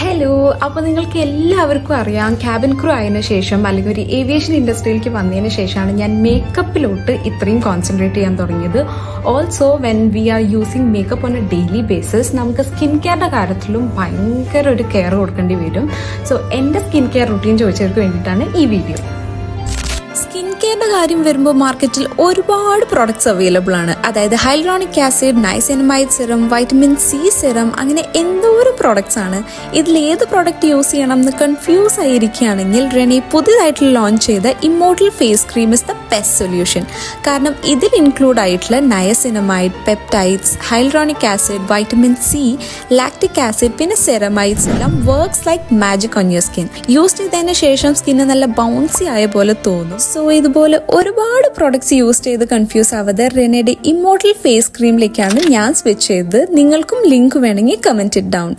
Hello അപ്പോൾ നിങ്ങൾക്ക് എല്ലാവർക്കും അറിയാം ക്യാബിൻ ക്രൂ ആയതിനു ശേഷം അല്ലെങ്കിൽ ഒരു ഏവിയേഷൻ ഇൻഡസ്ട്രിയിലേക്ക് വന്നതിന് ശേഷമാണ് ഞാൻ മേക്കപ്പിലോട്ട് ഇത്രയും കോൺസെൻട്രേറ്റ് ചെയ്യാൻ തുടങ്ങിയത്. Also when we are using makeup on a daily basis നമുക്ക് സ്കിൻ കെയറിന്റെ കാര്യത്തിലും ഭയങ്കര ഒരു കെയർ കൊടുക്കേണ്ടി വരും. സോ എന്റെ സ്കിൻ കെയർ റുട്ടീൻ ചോദിച്ചവർക്ക് വേണ്ടിയിട്ടാണ് ഈ വീഡിയോ സ്കിൻ കെയറിന്റെ കാര്യം വരുമ്പോൾ മാർക്കറ്റിൽ ഒരുപാട് പ്രോഡക്ട്സ് അവൈലബിൾ ആണ്. അതായത് hyaluronic acid niacinamide serum vitamin C serum അങ്ങനെ എന്തോരം പ്രോഡക്ട്സ് ആണ്. ഇതിൽ ഏത് പ്രോഡക്റ്റ് യൂസ് ചെയ്യണം എന്ന് കൺഫ്യൂസ് ആയിരിക്കുകയാണെങ്കിൽ റെനി പുതിയതായിട്ട് ലോഞ്ച് ചെയ്ത immortal face cream is the best solution കാരണം ഇതിൽ ഇൻക്ലൂഡ് ആയിട്ടുള്ള niacinamide peptides hyaluronic acid vitamin C lactic acid പിന്നെ സെറമൈഡ്സ് എല്ലാം works like magic on your skin use ചെയ്തതിന് ശേഷം സ്കിന്ന് നല്ല ബൗൺസി ആയ പോലെ തോന്നും. സോ ഇതുപോലെ ഒരുപാട് പ്രോഡക്ട്സ് യൂസ് ചെയ്ത് കൺഫ്യൂസ് ആവാതെ റെനയുടെ ഇമ്മോർട്ടൽ ഫേസ് ക്രീമിലേക്കാണ് ഞാൻ സ്വിച്ച് ചെയ്തത്. നിങ്ങൾക്കും ലിങ്ക് വേണമെങ്കിൽ കമന്റ് ഇറ്റ് ഡൗൺ